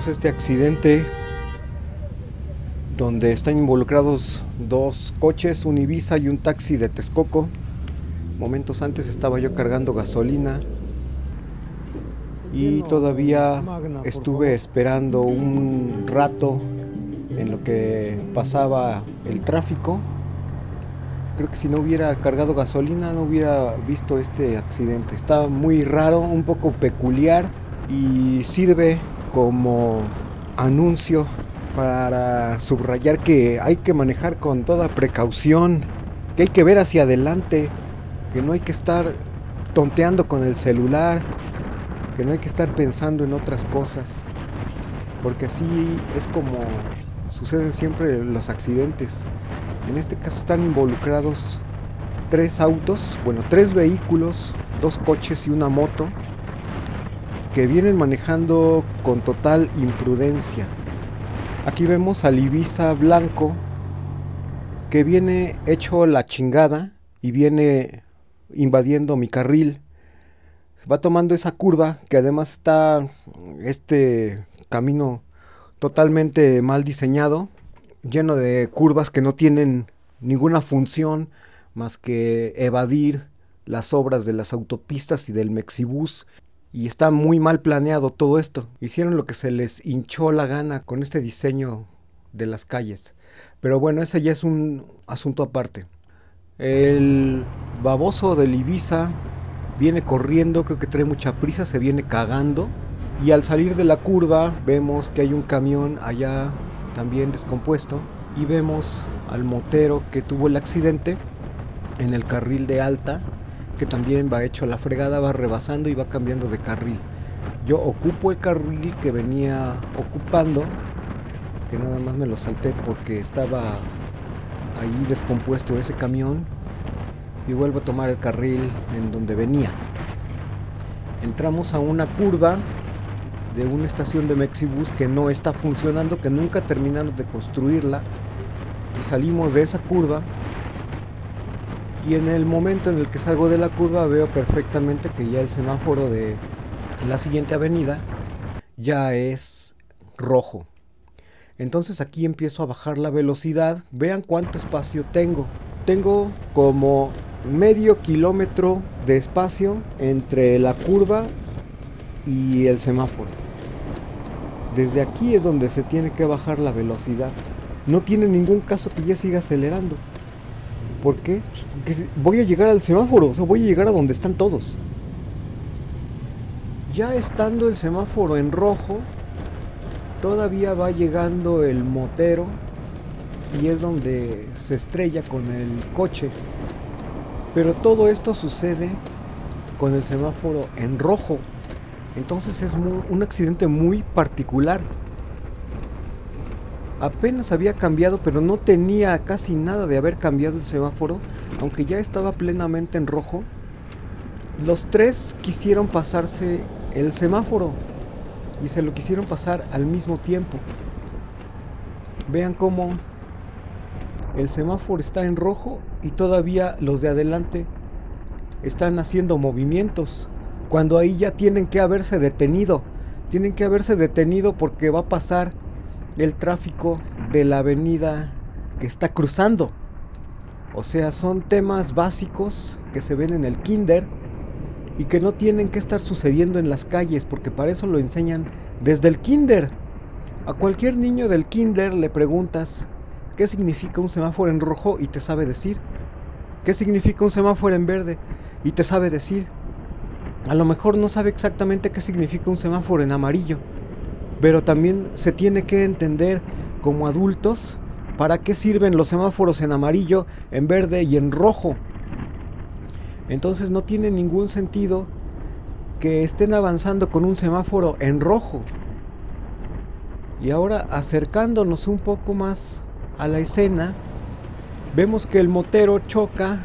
tenemos este accidente donde están involucrados dos coches, un Ibiza y un taxi de Texcoco. Momentos antes estaba yo cargando gasolina y todavía estuve esperando un rato en lo que pasaba el tráfico. Creo que si no hubiera cargado gasolina no hubiera visto este accidente. Está muy raro, un poco peculiar y sirve como anuncio para subrayar que hay que manejar con toda precaución, que hay que ver hacia adelante, que no hay que estar tonteando con el celular, que no hay que estar pensando en otras cosas, porque así es como suceden siempre los accidentes. En este caso están involucrados tres autos, bueno, tres vehículos, dos coches y una moto que vienen manejando con total imprudencia. Aquí vemos al Ibiza blanco que viene hecho la chingada y viene invadiendo mi carril. Va tomando esa curva que además está este camino totalmente mal diseñado, lleno de curvas que no tienen ninguna función más que evadir las obras de las autopistas y del Mexibus y está muy mal planeado todo esto. Hicieron lo que se les hinchó la gana con este diseño de las calles. Pero bueno, ese ya es un asunto aparte. El baboso del Ibiza viene corriendo, creo que trae mucha prisa, se viene cagando. Y al salir de la curva vemos que hay un camión allá también descompuesto. Y vemos al motero que tuvo el accidente en el carril de alta que también va hecho la fregada, va rebasando y va cambiando de carril. Yo ocupo el carril que venía ocupando, que nada más me lo salté porque estaba ahí descompuesto ese camión y vuelvo a tomar el carril en donde venía. Entramos a una curva de una estación de Mexibus que no está funcionando, que nunca terminaron de construirla y salimos de esa curva y en el momento en el que salgo de la curva veo perfectamente que ya el semáforo de la siguiente avenida ya es rojo. Entonces aquí empiezo a bajar la velocidad. Vean cuánto espacio tengo. Tengo como medio kilómetro de espacio entre la curva y el semáforo. Desde aquí es donde se tiene que bajar la velocidad. No tiene ningún caso que ya siga acelerando. ¿Por qué? Porque voy a llegar al semáforo, o sea, voy a llegar a donde están todos. Ya estando el semáforo en rojo, todavía va llegando el motero y es donde se estrella con el coche. Pero todo esto sucede con el semáforo en rojo. Entonces es un accidente muy particular apenas había cambiado, pero no tenía casi nada de haber cambiado el semáforo, aunque ya estaba plenamente en rojo. Los tres quisieron pasarse el semáforo y se lo quisieron pasar al mismo tiempo. Vean cómo el semáforo está en rojo y todavía los de adelante están haciendo movimientos, cuando ahí ya tienen que haberse detenido. Tienen que haberse detenido porque va a pasar el tráfico de la avenida que está cruzando. O sea, son temas básicos que se ven en el kinder y que no tienen que estar sucediendo en las calles porque para eso lo enseñan desde el kinder. A cualquier niño del kinder le preguntas qué significa un semáforo en rojo y te sabe decir. ¿Qué significa un semáforo en verde? Y te sabe decir. A lo mejor no sabe exactamente qué significa un semáforo en amarillo, pero también se tiene que entender como adultos para qué sirven los semáforos en amarillo, en verde y en rojo. Entonces no tiene ningún sentido que estén avanzando con un semáforo en rojo. Y ahora acercándonos un poco más a la escena, vemos que el motero choca,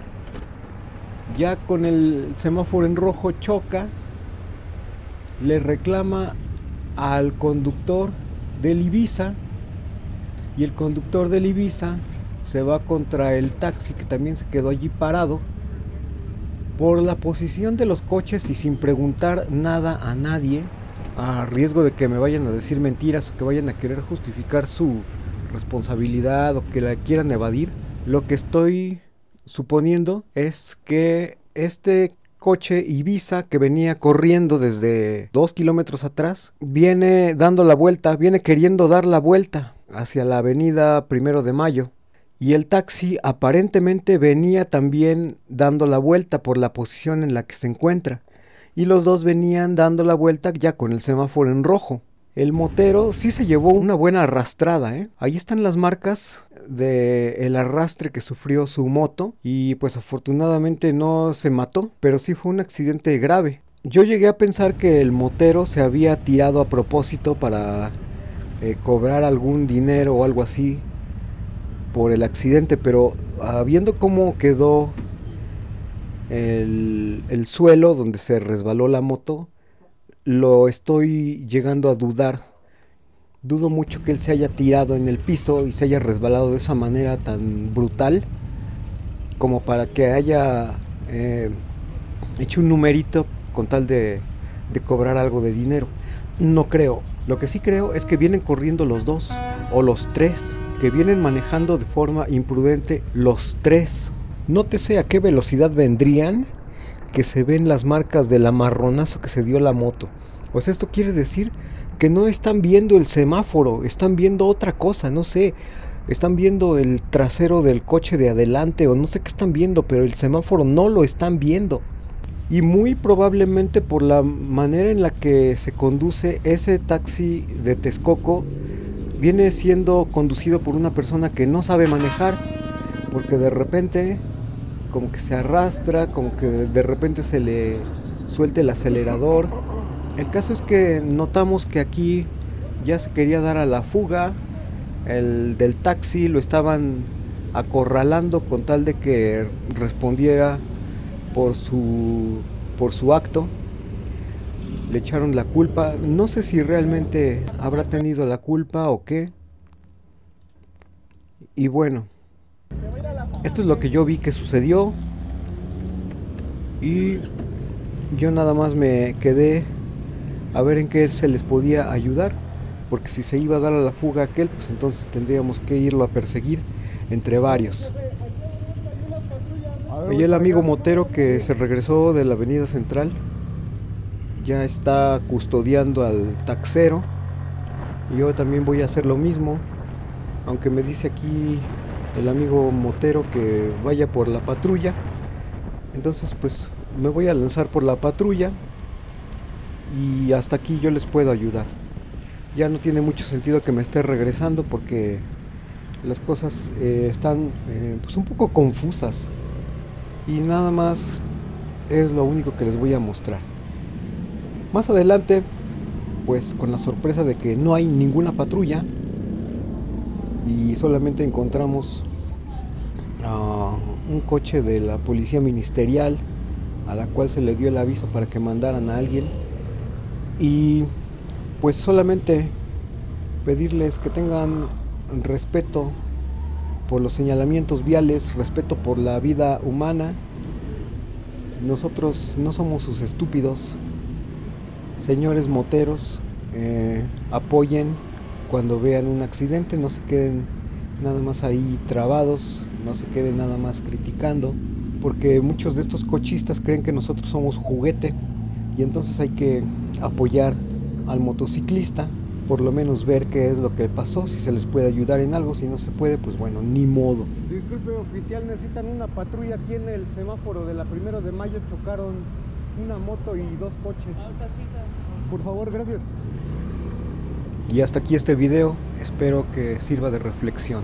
ya con el semáforo en rojo choca, le reclama al conductor del Ibiza y el conductor del Ibiza se va contra el taxi que también se quedó allí parado por la posición de los coches y sin preguntar nada a nadie a riesgo de que me vayan a decir mentiras o que vayan a querer justificar su responsabilidad o que la quieran evadir, lo que estoy suponiendo es que este coche Ibiza que venía corriendo desde dos kilómetros atrás viene dando la vuelta, viene queriendo dar la vuelta hacia la avenida Primero de Mayo. Y el taxi aparentemente venía también dando la vuelta por la posición en la que se encuentra. Y los dos venían dando la vuelta ya con el semáforo en rojo. El motero sí se llevó una buena arrastrada, ¿eh? Ahí están las marcas del el arrastre que sufrió su moto y pues afortunadamente no se mató, pero sí fue un accidente grave. Yo llegué a pensar que el motero se había tirado a propósito para eh, cobrar algún dinero o algo así por el accidente, pero viendo cómo quedó el, el suelo donde se resbaló la moto, lo estoy llegando a dudar. Dudo mucho que él se haya tirado en el piso y se haya resbalado de esa manera tan brutal como para que haya eh, hecho un numerito con tal de, de cobrar algo de dinero. No creo. Lo que sí creo es que vienen corriendo los dos, o los tres, que vienen manejando de forma imprudente los tres. Nótese a qué velocidad vendrían que se ven las marcas del amarronazo que se dio la moto. Pues esto quiere decir que no están viendo el semáforo, están viendo otra cosa, no sé. Están viendo el trasero del coche de adelante o no sé qué están viendo, pero el semáforo no lo están viendo y muy probablemente por la manera en la que se conduce ese taxi de Texcoco viene siendo conducido por una persona que no sabe manejar porque de repente como que se arrastra, como que de repente se le suelte el acelerador. El caso es que notamos que aquí ya se quería dar a la fuga, el del taxi lo estaban acorralando con tal de que respondiera por su, por su acto. Le echaron la culpa. No sé si realmente habrá tenido la culpa o qué. Y bueno, esto es lo que yo vi que sucedió. Y yo nada más me quedé a ver en qué se les podía ayudar. Porque si se iba a dar a la fuga aquel, pues entonces tendríamos que irlo a perseguir entre varios. Y el amigo motero que se regresó de la avenida central ya está custodiando al taxero. Y yo también voy a hacer lo mismo. Aunque me dice aquí el amigo motero que vaya por la patrulla. Entonces pues me voy a lanzar por la patrulla. Y hasta aquí yo les puedo ayudar. Ya no tiene mucho sentido que me esté regresando porque las cosas eh, están eh, pues un poco confusas y nada más es lo único que les voy a mostrar. Más adelante, pues con la sorpresa de que no hay ninguna patrulla y solamente encontramos un coche de la policía ministerial a la cual se le dio el aviso para que mandaran a alguien y pues solamente pedirles que tengan respeto por los señalamientos viales, respeto por la vida humana. Nosotros no somos sus estúpidos. Señores moteros, eh, apoyen cuando vean un accidente, no se queden nada más ahí trabados, no se queden nada más criticando, porque muchos de estos cochistas creen que nosotros somos juguete y entonces hay que apoyar al motociclista por lo menos ver qué es lo que pasó, si se les puede ayudar en algo, si no se puede, pues bueno, ni modo. Disculpe oficial, necesitan una patrulla aquí en el semáforo de la primero de mayo, chocaron una moto y dos coches. Por favor, gracias. Y hasta aquí este video, espero que sirva de reflexión.